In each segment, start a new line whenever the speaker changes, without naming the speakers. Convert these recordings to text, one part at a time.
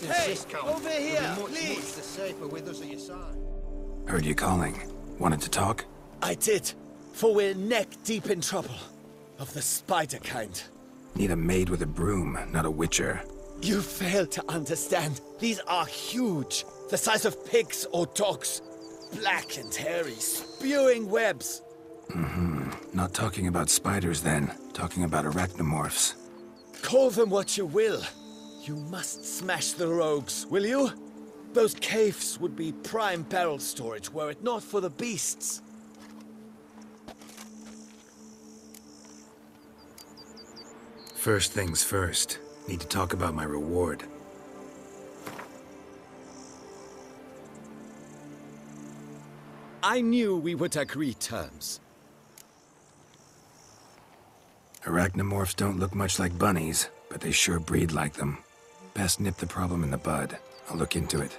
Must
Hey,
insist, Count.
over here,
much,
please.
much the safer with us at your side.
Heard you calling. Wanted to talk?
I did, for we're neck deep in trouble. Of the spider kind.
Need a maid with a broom, not a witcher.
You fail to understand. These are huge. The size of pigs or dogs. Black and hairy, spewing webs. Mm-hmm.
Not talking about spiders then, talking about arachnomorphs.
Call them what you will. You must smash the rogues, will you? Those caves would be prime barrel storage were it not for the beasts.
First things first. Need to talk about my reward.
I knew we would agree terms.
Arachnomorphs don't look much like bunnies, but they sure breed like them. Best nip the problem in the bud. I'll look into it.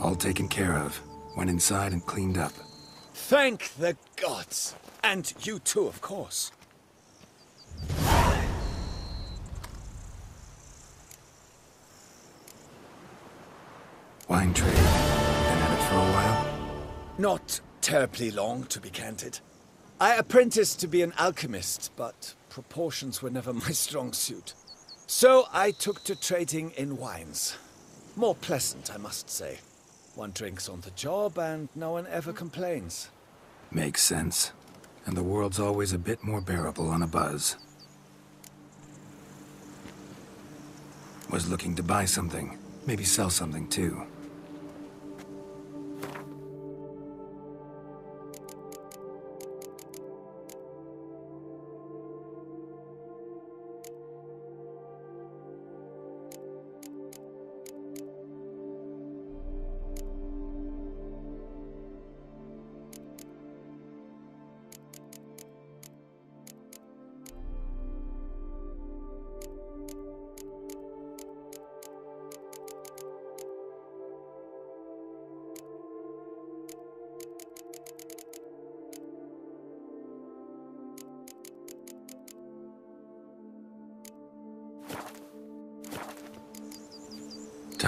All
taken care of. Went inside and cleaned up.
Thank the gods! And you too, of course.
Wine trade. Been at it for a while?
Not terribly long, to be candid. I apprenticed to be an alchemist, but proportions were never my strong suit. So I took to trading in wines. More pleasant, I must say. One drinks on the job and no one ever complains.
Makes sense. And the world's always a bit more bearable on a buzz. Was looking to buy something. Maybe sell something too.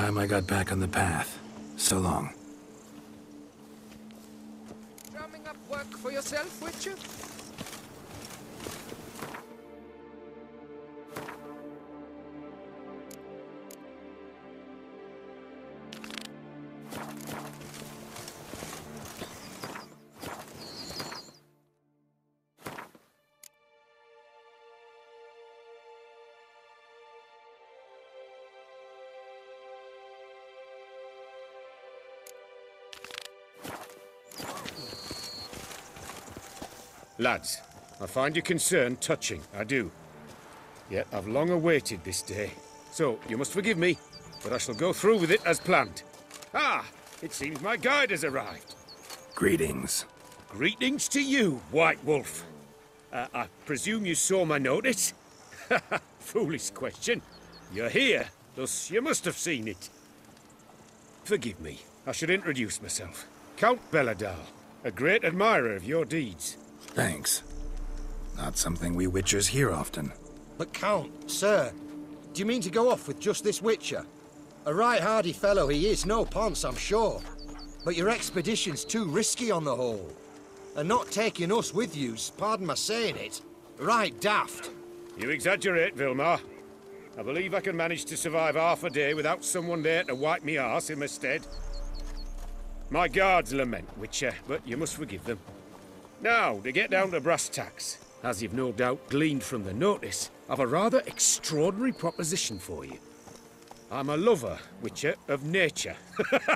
Time I got back on the path. So long.
Drumming up work for yourself, Witcher?
Lads, I find your concern touching, I do. Yet I've long awaited this day. So, you must forgive me, but I shall go through with it as planned. Ah, it seems my guide has arrived.
Greetings.
Greetings to you, White Wolf. Uh, I presume you saw my notice? Foolish question. You're here, thus you must have seen it. Forgive me, I should introduce myself. Count Belladal, a great admirer of your deeds.
Thanks. Not something we Witchers hear often.
But Count, sir, do you mean to go off with just this Witcher? A right hardy fellow he is, no ponce, I'm sure. But your expedition's too risky on the whole. And not taking us with you's, pardon my saying it, right daft.
You exaggerate, Vilmar. I believe I can manage to survive half a day without someone there to wipe me arse in my stead. My guards lament, Witcher, but you must forgive them. Now, to get down to brass tacks, as you've no doubt gleaned from the notice, I've a rather extraordinary proposition for you. I'm a lover, Witcher, of nature.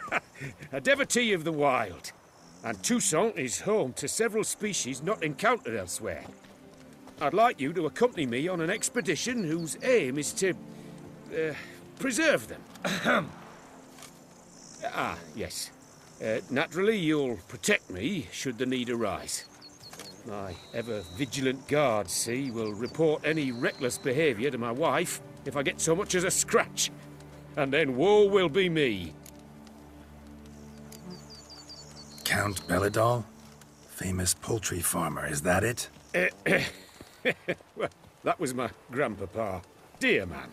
a devotee of the wild. And Toussaint is home to several species not encountered elsewhere. I'd like you to accompany me on an expedition whose aim is to... Uh, preserve them. ah, yes. Uh, naturally, you'll protect me should the need arise. My ever vigilant guards, see, will report any reckless behaviour to my wife if I get so much as a scratch. And then woe will be me.
Count Belladal? Famous poultry farmer, is that it?
well, that was my grandpapa. Dear man.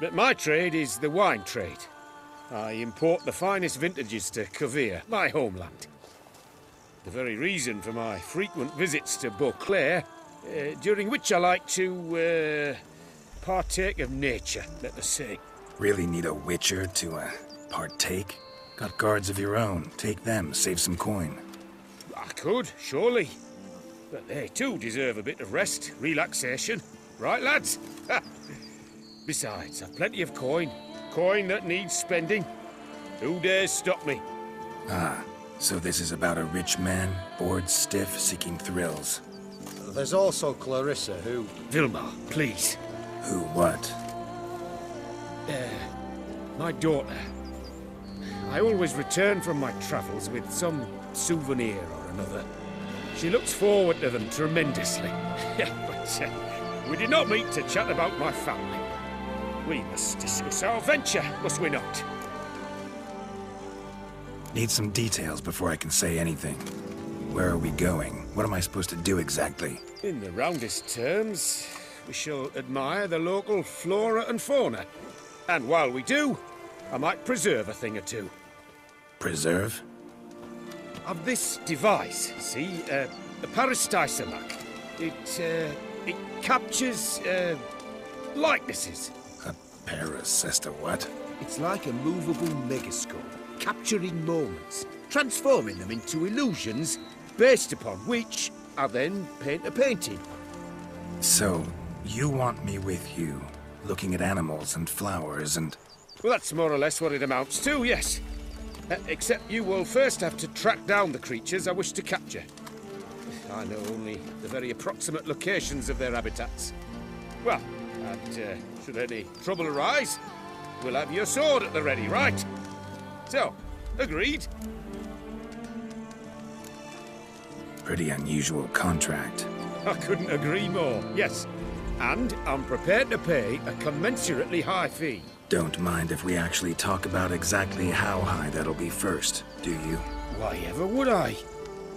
But my trade is the wine trade. I import the finest vintages to Kovir, my homeland. The very reason for my frequent visits to Beauclair, uh, during which I like to uh, partake of nature, let us say.
Really need a witcher to uh, partake? Got guards of your own. Take them, save some coin.
I could, surely. But they too deserve a bit of rest, relaxation. Right, lads? Besides, I've plenty of coin. Coin that needs spending. Who dares stop me?
Ah, so this is about a rich man, bored stiff, seeking thrills.
There's also Clarissa, who...
Vilmar, please.
Who what?
My daughter. I always return from my travels with some souvenir or another. She looks forward to them tremendously. but uh, we did not meet to chat about my family. We must discuss our venture, must we not?
Need some details before I can say anything. Where are we going? What am I supposed to do exactly?
In the roundest terms, we shall admire the local flora and fauna. And while we do, I might preserve a thing or two.
Preserve?
Of this device, see, uh, the Parastysomac. It, uh, it captures, uh, likenesses.
A paracesta what?
It's like a movable megascope, capturing moments, transforming them into illusions,
based upon which I then paint a painting.
So, you want me with you, looking at animals and flowers and...
Well, that's more or less what it amounts to, yes. Uh, except you will first have to track down the creatures I wish to capture. I know only the very approximate locations of their habitats. Well, and uh, should any trouble arise, we'll have your sword at the ready, right? So, agreed?
Pretty unusual contract.
I couldn't agree more, yes. And I'm prepared to pay a commensurately high fee.
Don't mind if we actually talk about exactly how high that'll be first, do you?
Why ever would I?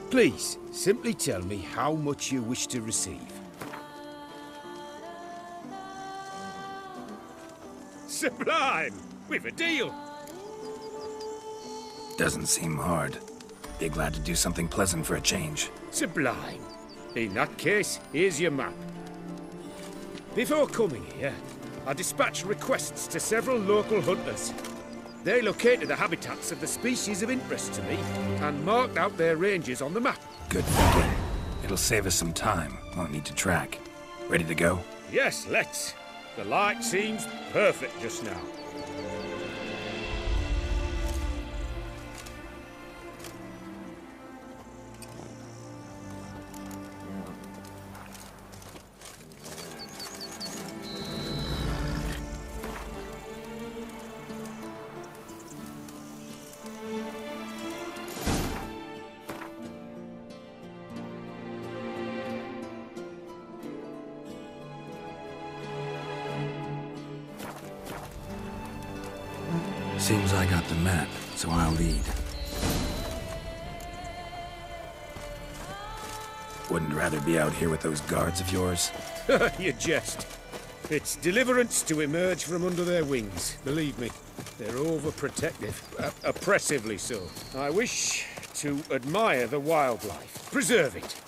Please, simply tell me how much you wish to receive. Sublime! We've a deal!
Doesn't seem hard. Be glad to do something pleasant for a change.
Sublime. In that case, here's your map. Before coming here, I dispatched requests to several local hunters. They located the habitats of the species of interest to me and marked out their ranges on the map.
Good thinking. It'll save us some time. Won't need to track. Ready to go?
Yes, let's. The light seems perfect just now.
Seems I got the map, so I'll lead. Wouldn't rather be out here with those guards of yours?
you jest. It's deliverance to emerge from under their wings, believe me. They're overprotective, uh, oppressively so. I wish to admire the wildlife, preserve it,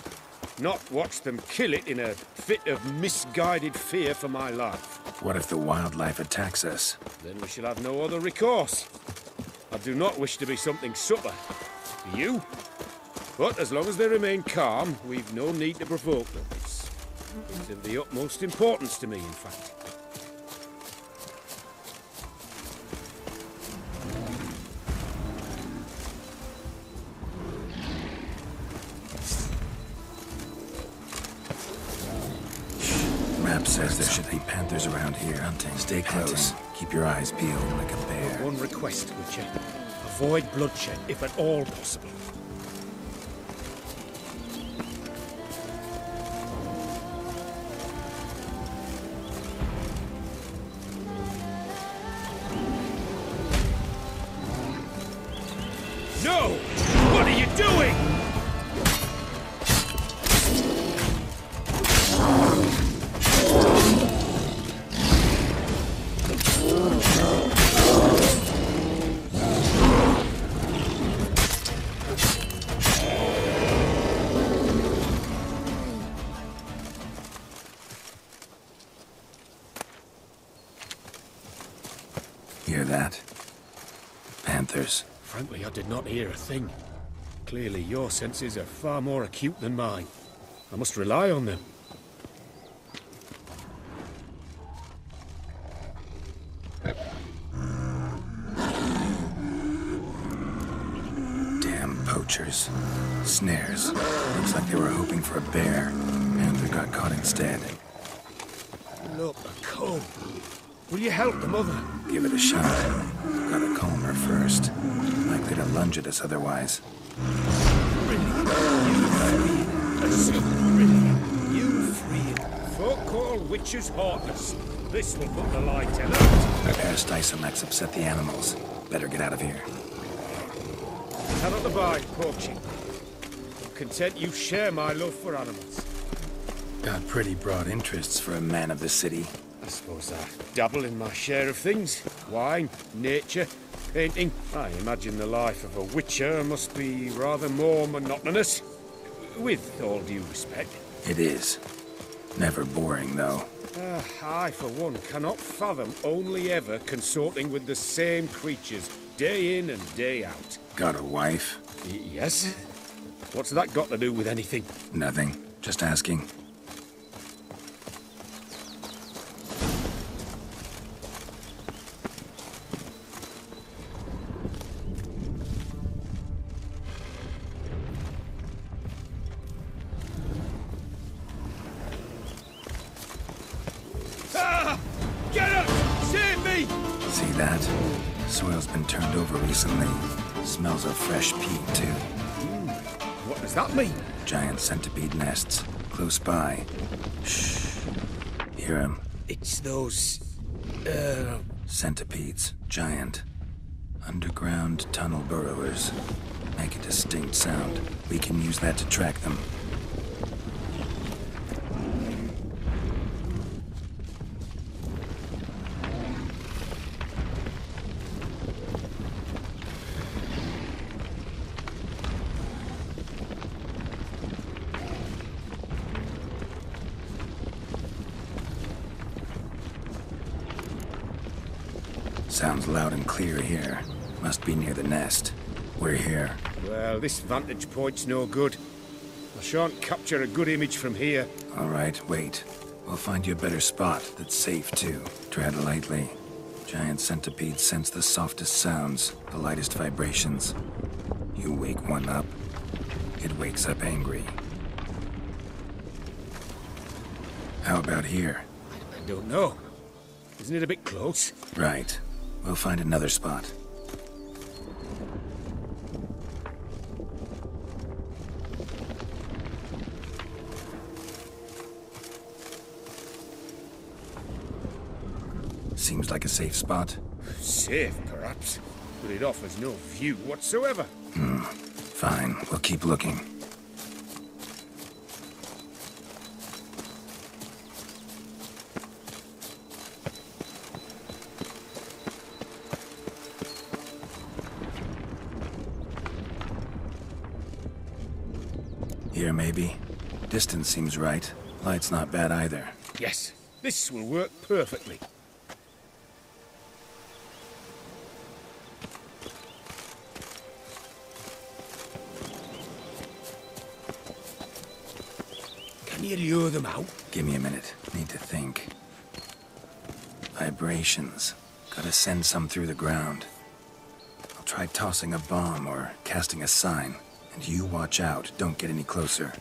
not watch them kill it in a fit of misguided fear for my life.
What if the wildlife attacks us?
Then we shall have no other recourse. I do not wish to be something supper. You? But as long as they remain calm, we've no need to provoke them. It's of the utmost importance to me, in fact.
Map says there should be panthers around here hunting. Stay close. Keep your eyes peeled like a bear.
One request, Witcher. Avoid bloodshed, if at all possible. Thing. Clearly, your senses are far more acute than mine. I must rely on them.
Damn poachers. Snares. Looks like they were hoping for a bear. Panther got caught instead.
Look, a cub. Will you help the mother?
Give it a shot. Gotta calm her first. Likely to lunge at us otherwise.
A super brilliant. You free it. Folk call witchers heartless. This will put the light out.
Our Aristoisomax upset the animals. Better get out of here.
Cannot abide poaching. I'm content you share my love for animals.
Got pretty broad interests for a man of the city.
I suppose I dabble in my share of things. Wine, nature, painting. I imagine the life of a witcher must be rather more monotonous. With all due respect.
It is. Never boring, though.
Uh, I, for one, cannot fathom only ever consorting with the same creatures, day in and day out.
Got a wife?
Y yes? What's that got to do with anything?
Nothing. Just asking. That? Soil's been turned over recently. Smells of fresh peat, too.
What does that mean?
Giant centipede nests. Close by. Shh. Hear 'em?
It's those... Uh...
Centipedes. Giant. Underground tunnel burrowers. Make a distinct sound. We can use that to track them.
This vantage point's no good. I shan't capture a good image from here.
All right, wait. We'll find you a better spot that's safe, too. Tread lightly. Giant centipedes sense the softest sounds, the lightest vibrations. You wake one up, it wakes up angry. How about here?
I don't know. Isn't it a bit close?
Right. We'll find another spot. A safe spot.
Safe, perhaps. But it offers no view whatsoever.
Hmm, fine, we'll keep looking. Here, maybe. Distance seems right. Light's not bad either.
Yes, this will work perfectly. You lure them out?
Give me a minute. Need to think. Vibrations. Gotta send some through the ground. I'll try tossing a bomb or casting a sign. And you watch out. Don't get any closer.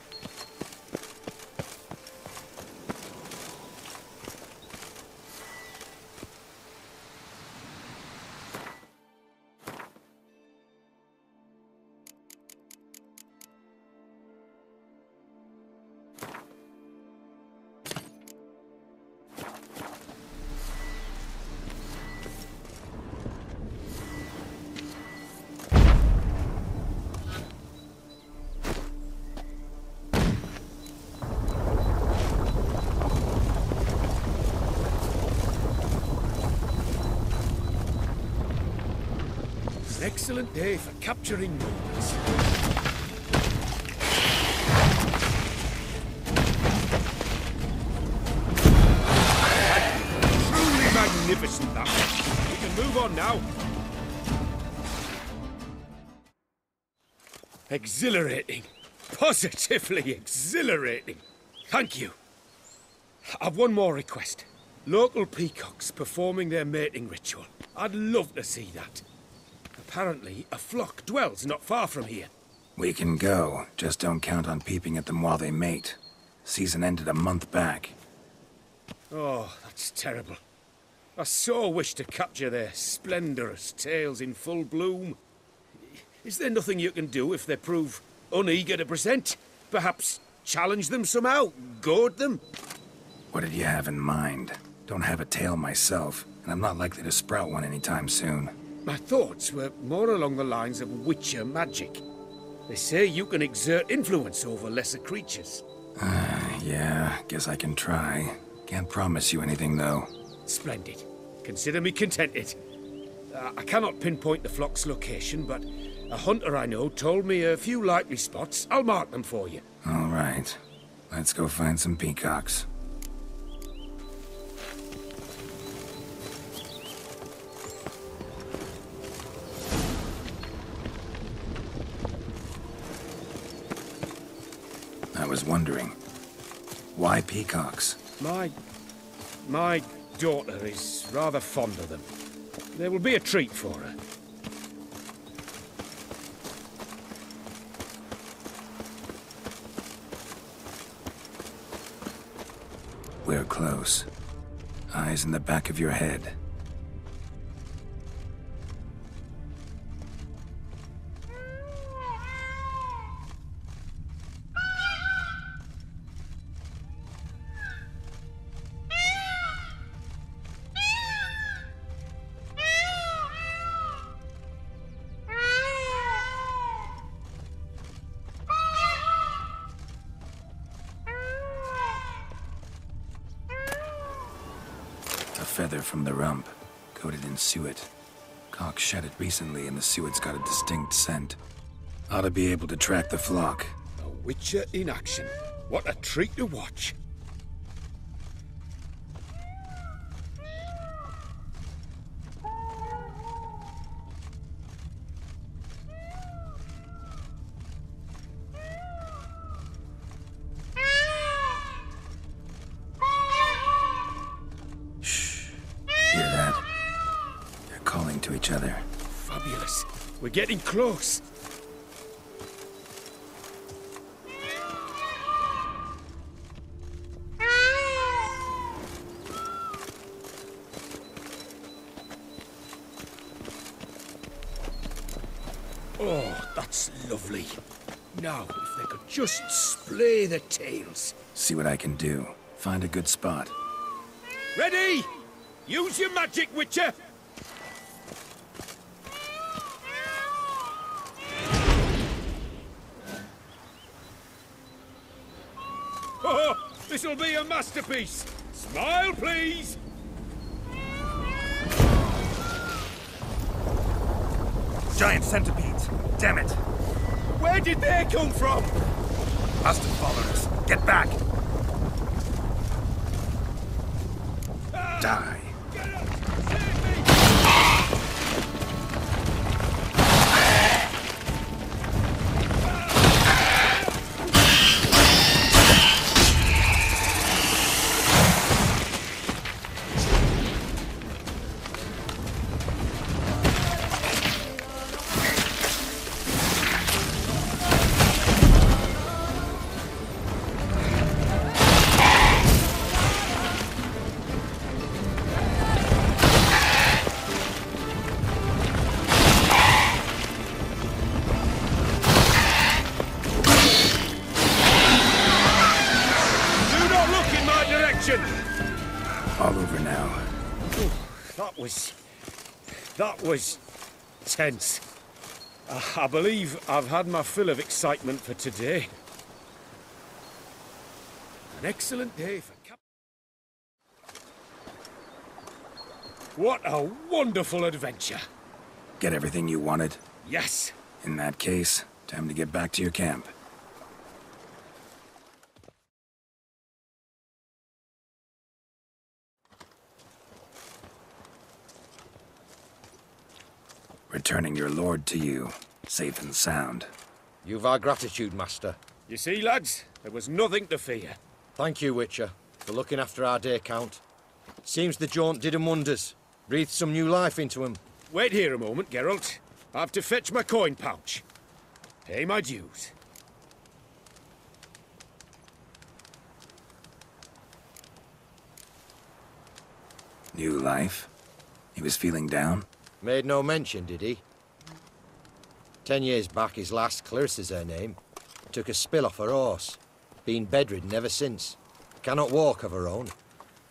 Excellent day for capturing moments. Truly magnificent, that one. We can move on now. Exhilarating. Positively exhilarating. Thank you. I've one more request. Local peacocks performing their mating ritual. I'd love to see that. Apparently, a flock dwells not far from here.
We can go. Just don't count on peeping at them while they mate. Season ended a month back.
Oh, that's terrible. I so wish to capture their splendorous tails in full bloom. Is there nothing you can do if they prove uneager to present? Perhaps challenge them somehow? Goad them?
What did you have in mind? Don't have a tail myself, and I'm not likely to sprout one anytime soon.
My thoughts were more along the lines of Witcher magic. They say you can exert influence over lesser creatures.
Yeah, guess I can try. Can't promise you anything, though.
Splendid. Consider me contented. Uh, I cannot pinpoint the flock's location, but a hunter I know told me a few likely spots. I'll mark them for you.
All right. Let's go find some peacocks. Was wondering, why peacocks?
My... my daughter is rather fond of them. There will be a treat for her.
We're close. Eyes in the back of your head. Suet. Cock shed it recently and the suet's got a distinct scent. Ought to be able to track the flock.
A Witcher in action. What a treat to watch. Close. Oh, that's lovely. Now, if they could just splay their tails.
See what I can do. Find a good spot.
Ready? Use your magic, Witcher! Oh, this'll be a masterpiece! Smile, please!
Giant centipedes! Damn it!
Where did they come from?
Must have followed us. Get back!
That was... tense. I believe I've had my fill of excitement for today. An excellent day for Cap... What a wonderful adventure!
Get everything you wanted?
Yes,
In that case, time to get back to your camp. Returning your lord to you, safe and sound.
You've our gratitude, Master.
you see, lads, there was nothing to fear.
Thank you, Witcher, for looking after our day count. Seems the jaunt did him wonders. Breathed some new life into him.
Wait here a moment, Geralt. I have to fetch my coin pouch. Pay my dues.
New life? He was feeling down?
Made no mention, did he? Ten years back, his last, Clarissa's her name, took a spill off her horse. Been bedridden ever since. Cannot walk of her own.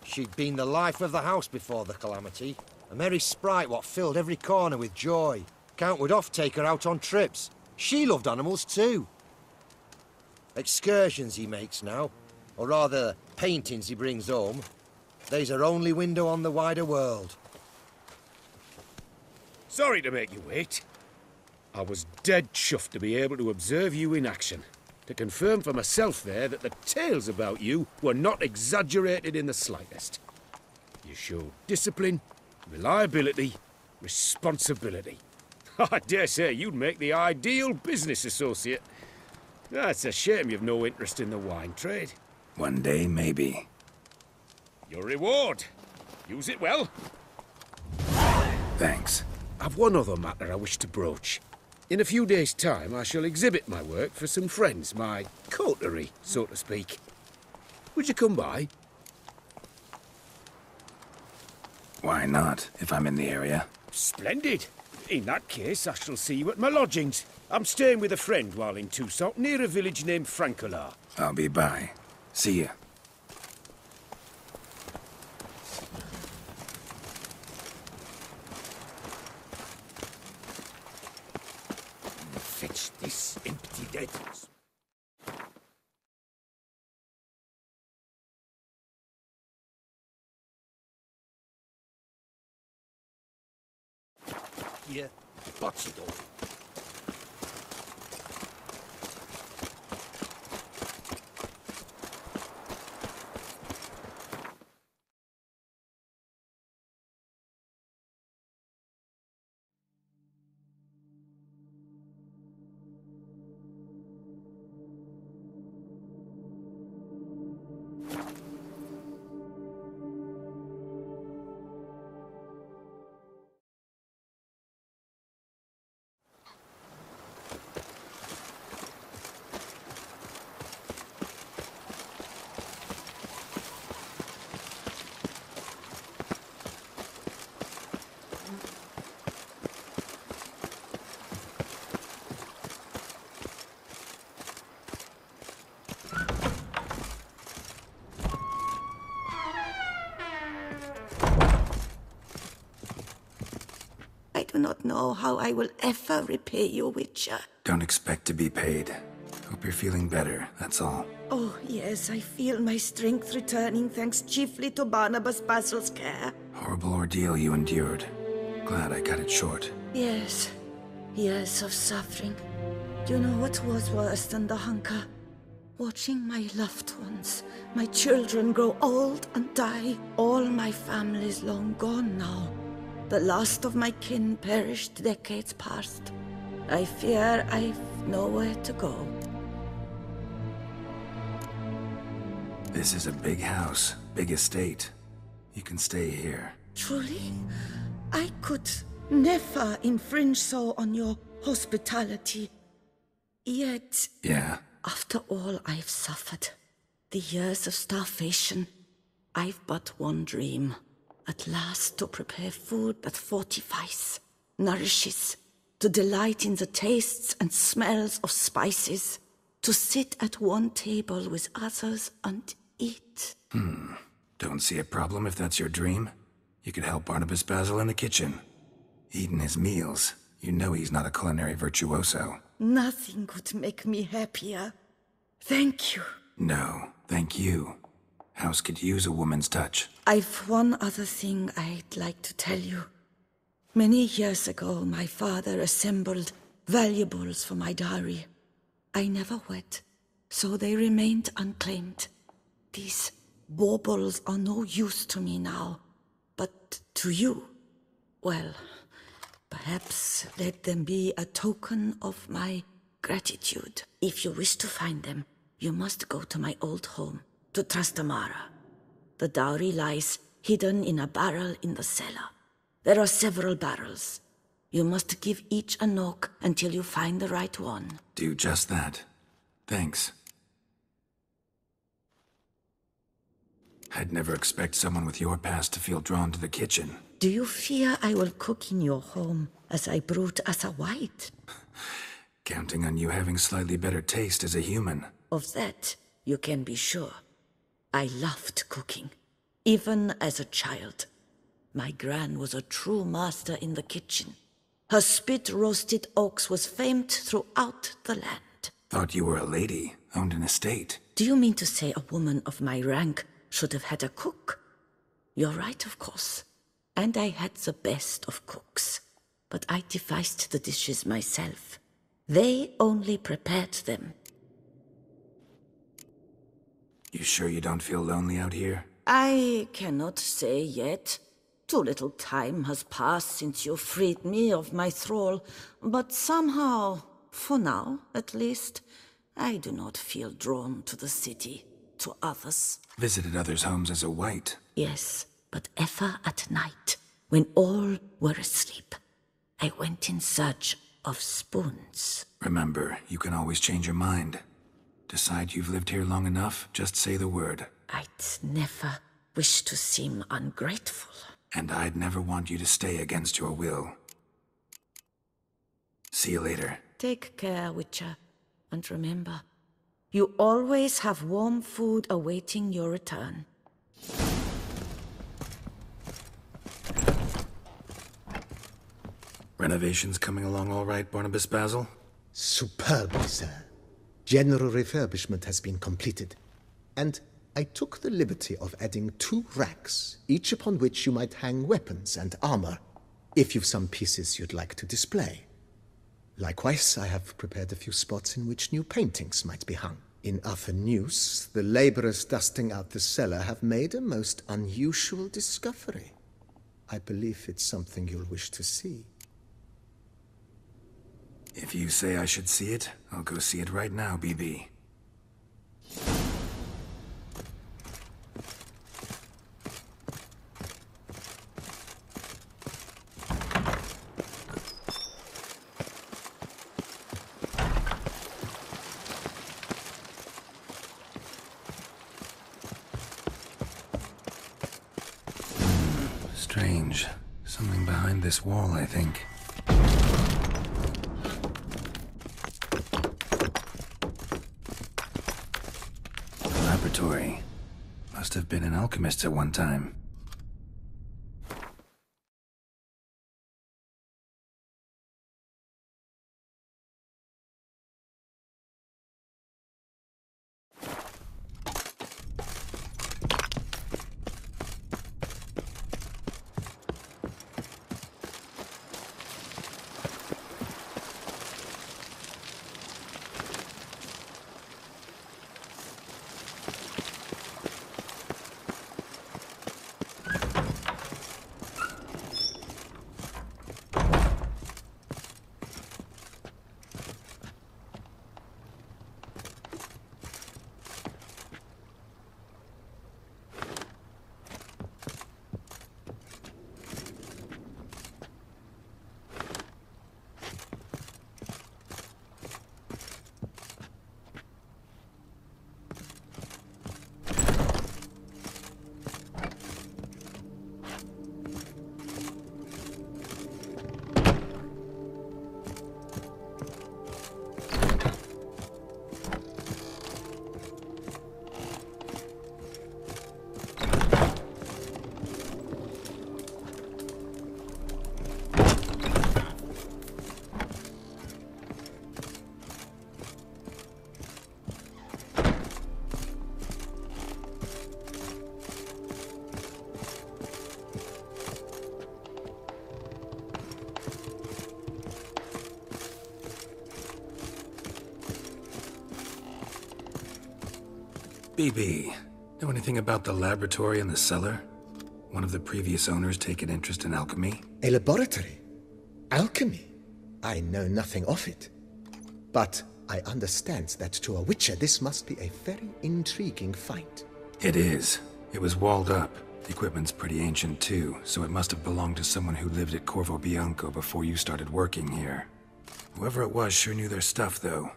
She'd been the life of the house before the calamity. A merry sprite what filled every corner with joy. Count would oft take her out on trips. She loved animals too. Excursions he makes now, or rather, paintings he brings home. They's her only window on the wider world.
Sorry to make you wait. I was dead chuffed to be able to observe you in action. To confirm for myself there that the tales about you were not exaggerated in the slightest. You showed discipline, reliability, responsibility. I dare say you'd make the ideal business associate. That's a shame you've no interest in the wine trade.
One day, maybe.
Your reward. Use it well.
Thanks.
I've one other matter I wish to broach. In a few days' time, I shall exhibit my work for some friends, my coterie, so to speak. Would you come by?
Why not, if I'm in the area?
Splendid. In that case, I shall see you at my lodgings. I'm staying with a friend while in Toussaint, near a village named Francois.
I'll be by. See ya.
Know how I will ever repay you, Witcher.
Don't expect to be paid. Hope you're feeling better, that's all.
Oh, yes, I feel my strength returning thanks chiefly to Barnabas Basil's care.
Horrible ordeal you endured. Glad I cut it short.
Yes, years of suffering. Do you know what was worse than the hunger? Watching my loved ones, my children grow old and die. All my family's long gone now. The last of my kin perished decades past. I fear I've nowhere to go.
This is a big house, big estate. You can stay here.
Truly? I could never infringe so on your hospitality. Yet,
Yeah,
after all I've suffered, the years of starvation, I've but one dream. At last to prepare food that fortifies, nourishes, to delight in the tastes and smells of spices, to sit at one table with others and eat. Hmm.
Don't see a problem if that's your dream. You could help Barnabas Basil in the kitchen. Eating his meals. You know he's not a culinary virtuoso.
Nothing could make me happier. Thank you.
No, thank you. House could use a woman's touch.
I've one other thing I'd like to tell you. Many years ago, my father assembled valuables for my dowry. I never wed, so they remained unclaimed. These baubles are no use to me now, but to you, well, perhaps let them be a token of my gratitude. If you wish to find them, you must go to my old home, to Trastamara. The dowry lies hidden in a barrel in the cellar. There are several barrels. You must give each a knock until you find the right one.
Do just that. Thanks. I'd never expect someone with your past to feel drawn to the kitchen.
Do you fear I will cook in your home as I brewed as a wight?
Counting on you having slightly better taste as a human.
Of that, you can be sure. I loved cooking. even as a child. My gran was a true master in the kitchen. Her spit roasted oaks was famed throughout the land.
Thought you were a lady, owned an estate.
Do you mean to say a woman of my rank should have had a cook? You're right, of course. And I had the best of cooks. But I devised the dishes myself. They only prepared them.
You sure you don't feel lonely out here?
I cannot say yet. Too little time has passed since you freed me of my thrall, but somehow, for now at least, I do not feel drawn to the city, to others.
Visited others' homes as a wight.
Yes, but ever at night, when all were asleep, I went in search of spoons.
Remember, you can always change your mind. Decide you've lived here long enough, just say the word.
I'd never wish to seem ungrateful.
And I'd never want you to stay against your will. See you later.
Take care, Witcher. And remember, you always have warm food awaiting your return.
Renovations coming along all right, Barnabas Basil?
Superbly, sir. General refurbishment has been completed. And I took the liberty of adding two racks, each upon which you might hang weapons and armor, if you've some pieces you'd like to display. Likewise, I have prepared a few spots in which new paintings might be hung. In other news, the laborers dusting out the cellar have made a most unusual discovery. I believe it's something you'll wish to see.
If you say I should see it, I'll go see it right now, BB. Strange. Something behind this wall, I think. Alchemist at one time. BB, know anything about the laboratory in the cellar? One of the previous owners take an interest in alchemy?
A laboratory? Alchemy? I know nothing of it. But I understand that to a witcher this must be a very intriguing find.
It is. It was walled up. The equipment's pretty ancient too, so it must have belonged to someone who lived at Corvo Bianco before you started working here. Whoever it was sure knew their stuff, though.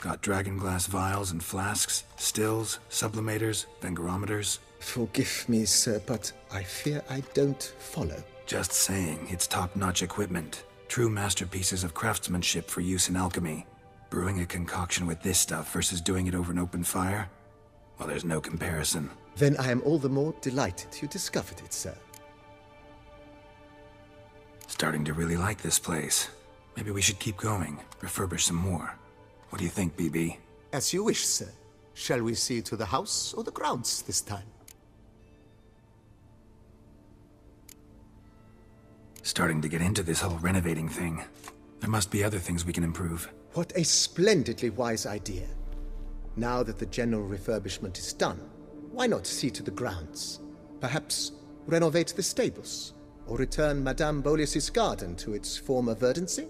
Got dragon glass vials and flasks, stills, sublimators, vengerometers.
Forgive me, sir, but I fear I don't follow.
Just saying, it's top-notch equipment. True masterpieces of craftsmanship for use in alchemy. Brewing a concoction with this stuff versus doing it over an open fire? Well, there's no comparison.
Then I am all the more delighted you discovered it, sir.
Starting to really like this place. Maybe we should keep going, refurbish some more. What do you think, BB?
As you wish, sir. Shall we see to the house or the grounds this time?
Starting to get into this whole renovating thing. There must be other things we can improve.
What a splendidly wise idea. Now that the general refurbishment is done, why not see to the grounds? Perhaps renovate the stables, or return Madame Boleus's garden to its former verdancy?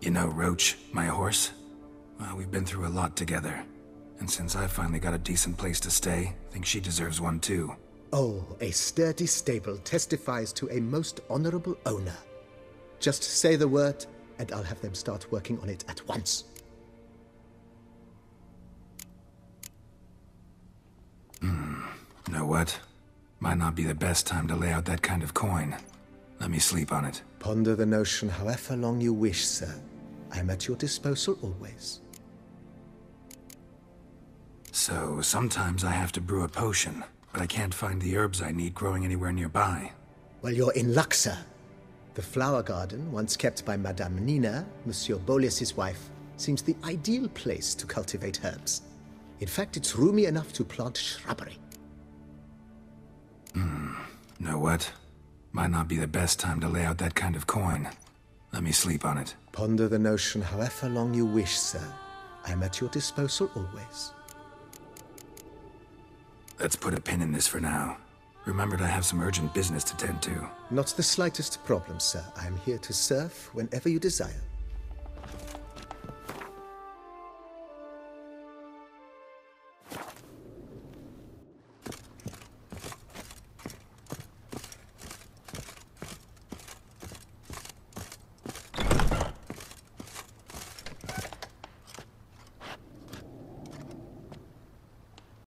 You know Roach, my horse? Well, we've been through a lot together. And since I finally got a decent place to stay, I think she deserves one too.
Oh, a sturdy stable testifies to a most honorable owner. Just say the word, and I'll have them start working on it at once. Hmm.
Know what? Might not be the best time to lay out that kind of coin. Let me sleep on it.
Ponder the notion however long you wish, sir. I am at your disposal always.
So, sometimes I have to brew a potion, but I can't find the herbs I need growing anywhere nearby.
Well, you're in luck, sir. The flower garden, once kept by Madame Nina, Monsieur Boleus's wife, seems the ideal place to cultivate herbs. In fact, it's roomy enough to plant shrubbery. Hmm.
Know what? Might not be the best time to lay out that kind of coin. Let me sleep on it.
Ponder the notion however long you wish, sir. I am at your disposal always.
Let's put a pin in this for now. Remembered I have some urgent business to tend to.
Not the slightest problem, sir. I am here to serve whenever you desire.